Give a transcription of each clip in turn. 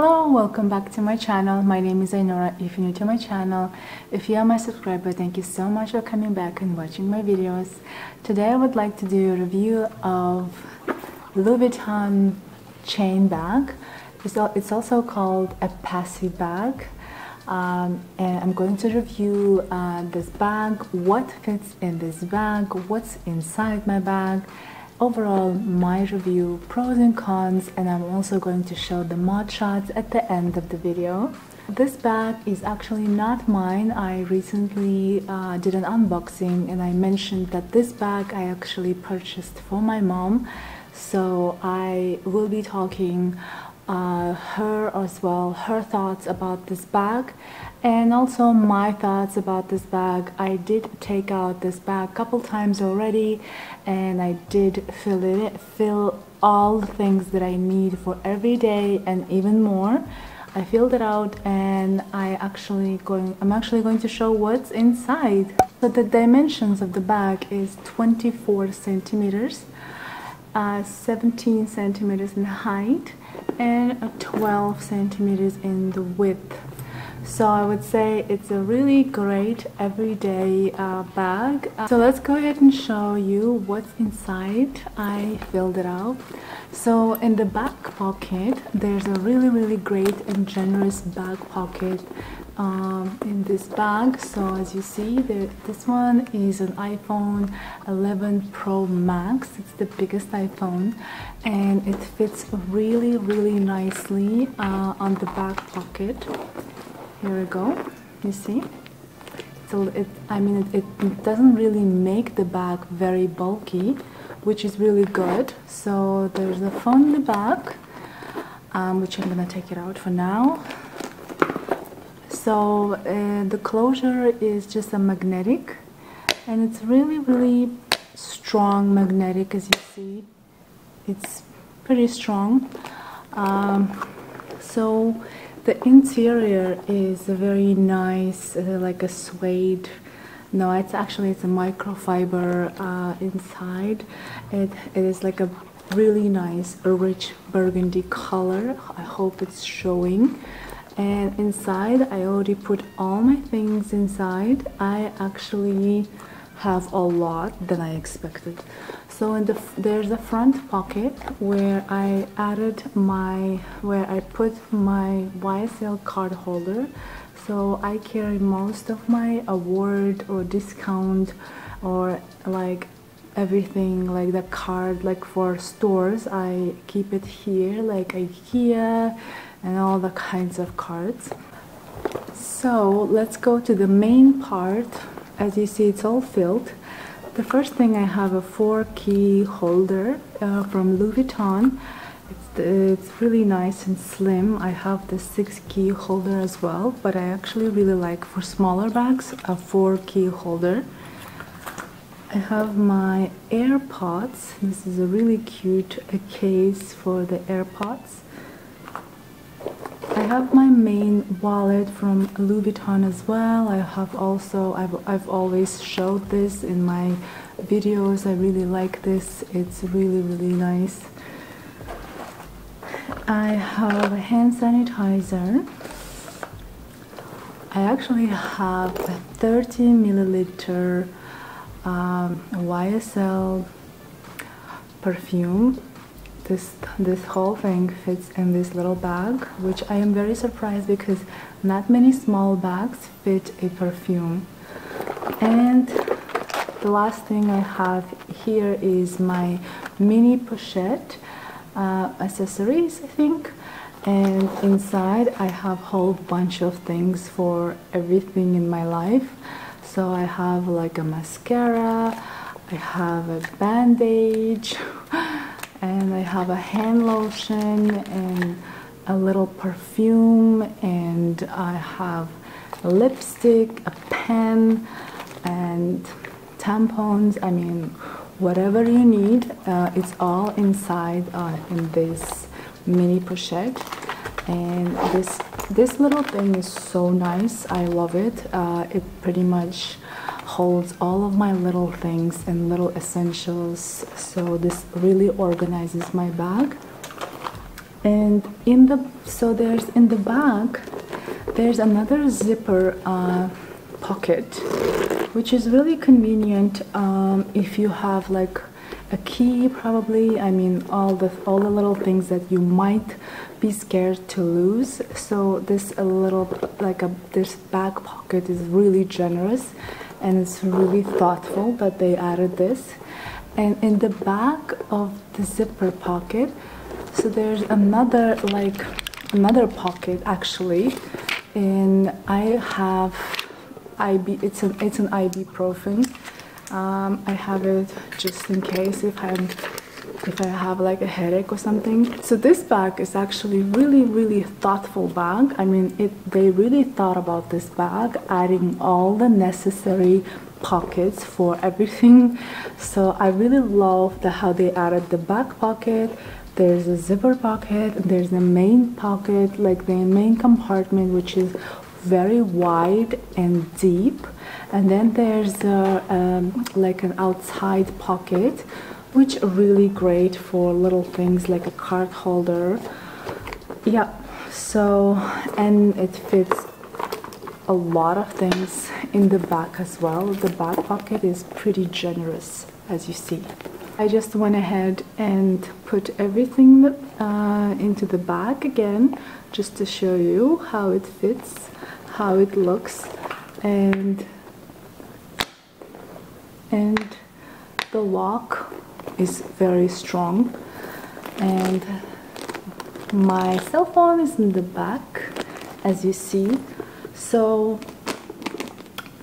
Hello, welcome back to my channel. My name is Ainura. If you're new to my channel, if you are my subscriber, thank you so much for coming back and watching my videos. Today I would like to do a review of Louis Vuitton chain bag. It's also called a passy bag. Um, and I'm going to review uh, this bag, what fits in this bag, what's inside my bag, overall my review, pros and cons, and I'm also going to show the mod shots at the end of the video. This bag is actually not mine. I recently uh, did an unboxing and I mentioned that this bag I actually purchased for my mom. So I will be talking uh, her as well, her thoughts about this bag and also my thoughts about this bag. I did take out this bag a couple times already and I did fill it, fill all the things that I need for every day and even more. I filled it out and I actually going I'm actually going to show what's inside. So the dimensions of the bag is 24 centimeters, uh, 17 centimeters in height and 12 centimeters in the width. So I would say it's a really great everyday uh, bag. Uh, so let's go ahead and show you what's inside. I filled it out. So in the back pocket there's a really really great and generous back pocket um, in this bag. So as you see the, this one is an iPhone 11 Pro Max. It's the biggest iPhone and it fits really really nicely uh, on the back pocket. Here we go. You see? So it I mean it, it doesn't really make the bag very bulky which is really good. So there's a phone in the back um, which I'm gonna take it out for now so uh, the closure is just a magnetic and it's really really strong magnetic as you see. It's pretty strong. Um, so the interior is a very nice uh, like a suede. No it's actually it's a microfiber uh, inside. It, it is like a really nice rich burgundy color. I hope it's showing and inside I already put all my things inside. I actually have a lot than I expected. So in the there's a front pocket where I added my where I put my YSL card holder. So I carry most of my award or discount or like everything like the card like for stores. I keep it here like IKEA and all the kinds of cards. So let's go to the main part. As you see, it's all filled. The first thing I have a four key holder uh, from Louis Vuitton. It's, it's really nice and slim. I have the six key holder as well, but I actually really like for smaller bags a four key holder. I have my AirPods. This is a really cute a case for the AirPods. I have my main wallet from Louis Vuitton as well. I have also, I've, I've always showed this in my videos. I really like this. It's really, really nice. I have a hand sanitizer. I actually have a 30 milliliter um, YSL perfume this this whole thing fits in this little bag which I am very surprised because not many small bags fit a perfume. And the last thing I have here is my mini pochette uh, accessories I think. And inside I have a whole bunch of things for everything in my life. So I have like a mascara I have a bandage and I have a hand lotion and a little perfume and I have a lipstick, a pen and tampons. I mean, whatever you need, uh, it's all inside uh, in this mini pochette. And this this little thing is so nice. I love it. Uh, it pretty much holds all of my little things and little essentials. So this really organizes my bag. And in the so there's in the back there's another zipper uh, pocket which is really convenient um, if you have like a key probably. I mean all the all the little things that you might be scared to lose. So this a little like a this back pocket is really generous and it's really thoughtful that they added this. And in the back of the zipper pocket so there's another like another pocket actually. And i have ib it's an it's an ibuprofen um, I have it just in case if I'm if I have like a headache or something. So this bag is actually really really thoughtful bag. I mean it they really thought about this bag adding all the necessary pockets for everything. So I really love the how they added the back pocket. There's a zipper pocket, there's the main pocket, like the main compartment, which is very wide and deep and then there's a, um, like an outside pocket which are really great for little things like a card holder. Yeah so and it fits a lot of things in the back as well. The back pocket is pretty generous as you see. I just went ahead and put everything uh, into the bag again just to show you how it fits how it looks and and the lock is very strong. And my cell phone is in the back as you see. So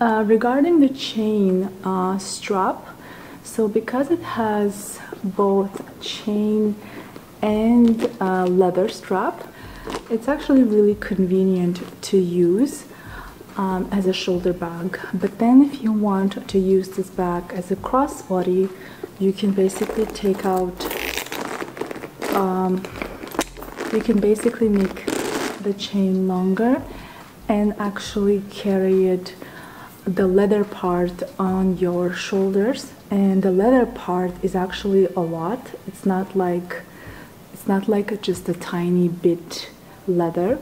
uh, regarding the chain uh, strap so because it has both chain and uh, leather strap it's actually really convenient to use um, as a shoulder bag. But then if you want to use this bag as a crossbody you can basically take out um, you can basically make the chain longer and actually carry it the leather part on your shoulders. And the leather part is actually a lot. It's not like it's not like just a tiny bit leather.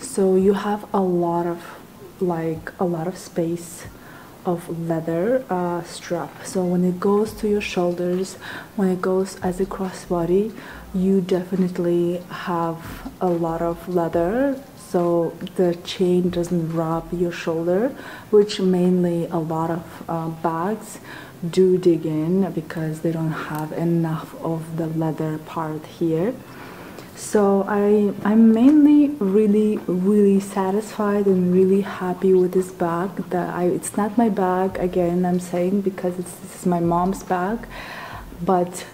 So you have a lot of like a lot of space of leather uh, strap. So when it goes to your shoulders when it goes as a crossbody you definitely have a lot of leather. So the chain doesn't rub your shoulder which mainly a lot of uh, bags do dig in because they don't have enough of the leather part here so I, I'm mainly really, really satisfied and really happy with this bag. That I, it's not my bag, again, I'm saying because it's, this is my mom's bag. But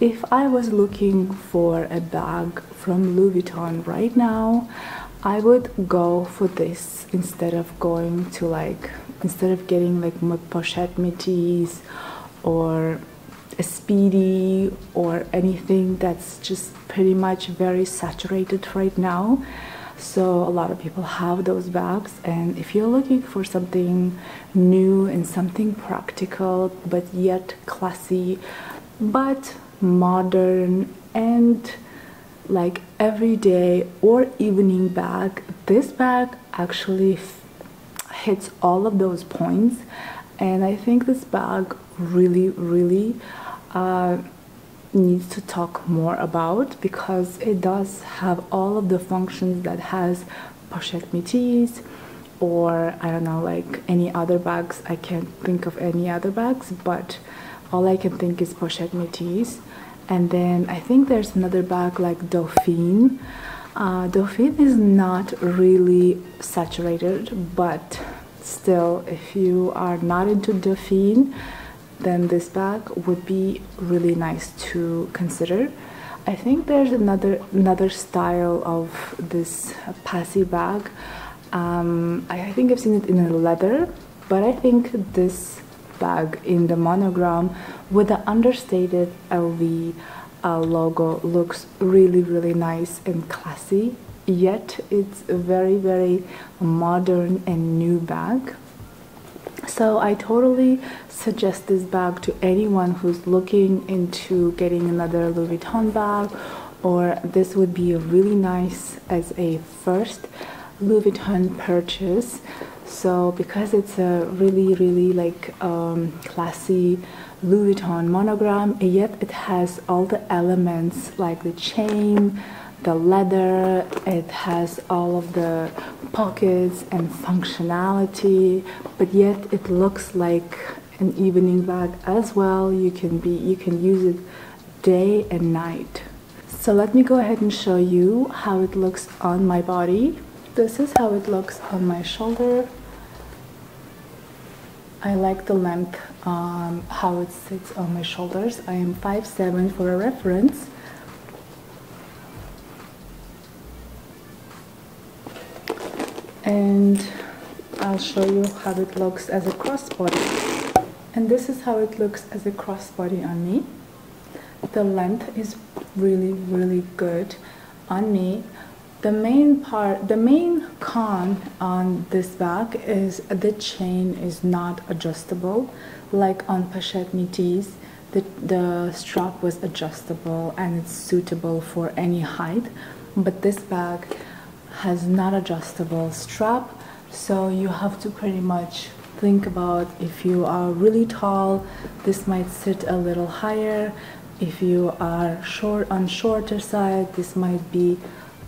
if I was looking for a bag from Louis Vuitton right now, I would go for this instead of going to like, instead of getting like my Pochette Métis or speedy or anything that's just pretty much very saturated right now. So a lot of people have those bags and if you're looking for something new and something practical but yet classy but modern and like everyday or evening bag this bag actually hits all of those points. And I think this bag really really uh, needs to talk more about because it does have all of the functions that has pochette métis or I don't know like any other bags. I can't think of any other bags but all I can think is pochette métis. And then I think there's another bag like Dauphine. Uh, Dauphine is not really saturated but still if you are not into Dauphine then this bag would be really nice to consider. I think there's another another style of this passy bag. Um, I, think I've seen it in a leather, but I think this bag in the monogram with the understated LV uh, logo looks really really nice and classy yet it's a very very modern and new bag so I totally suggest this bag to anyone who's looking into getting another Louis Vuitton bag or this would be a really nice as a first Louis Vuitton purchase. So because it's a really really like um, classy Louis Vuitton monogram yet it has all the elements like the chain the leather it has all of the pockets and functionality but yet it looks like an evening bag as well. You can be you can use it day and night. So let me go ahead and show you how it looks on my body. This is how it looks on my shoulder. I like the length um, how it sits on my shoulders. I am 5'7 for a reference and I'll show you how it looks as a crossbody. And this is how it looks as a crossbody on me. The length is really really good on me. The main part the main con on this bag is the chain is not adjustable like on Pochette Métis the, the strap was adjustable and it's suitable for any height. But this bag has not adjustable strap. So you have to pretty much think about if you are really tall this might sit a little higher. If you are short on shorter side this might be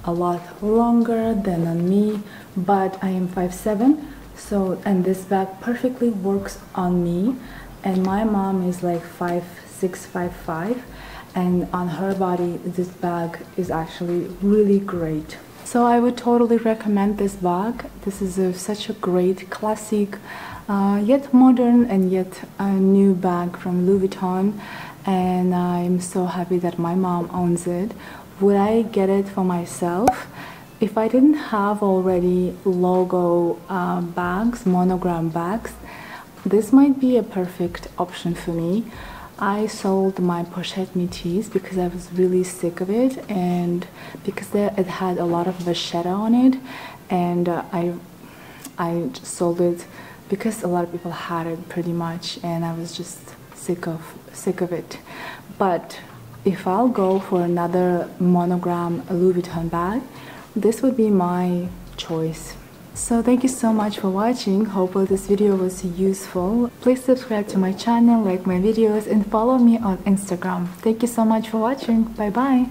a lot longer than on me but I am 5'7 so and this bag perfectly works on me. And my mom is like 5'6 5'5 and on her body this bag is actually really great so I would totally recommend this bag. This is a, such a great classic, uh, yet modern and yet a new bag from Louis Vuitton. And I'm so happy that my mom owns it. Would I get it for myself? If I didn't have already logo uh, bags, monogram bags, this might be a perfect option for me. I sold my Pochette Métis because I was really sick of it and because it had a lot of vachetta on it and uh, I, I sold it because a lot of people had it pretty much and I was just sick of, sick of it. But if I'll go for another monogram Louis Vuitton bag, this would be my choice. So thank you so much for watching. Hopefully this video was useful. Please subscribe to my channel, like my videos and follow me on Instagram. Thank you so much for watching. Bye bye.